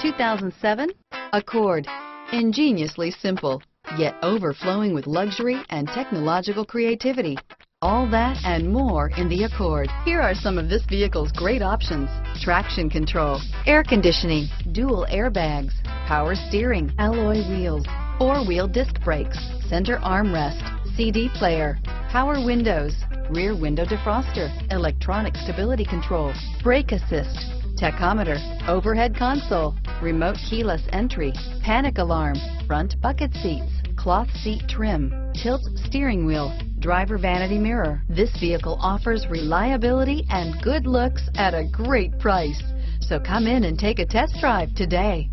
2007 Accord. Ingeniously simple, yet overflowing with luxury and technological creativity. All that and more in the Accord. Here are some of this vehicle's great options. Traction control, air conditioning, dual airbags, power steering, alloy wheels, four-wheel disc brakes, center armrest, CD player, power windows, rear window defroster, electronic stability control, brake assist, tachometer, overhead console, remote keyless entry, panic alarm, front bucket seats, cloth seat trim, tilt steering wheel, driver vanity mirror. This vehicle offers reliability and good looks at a great price. So come in and take a test drive today.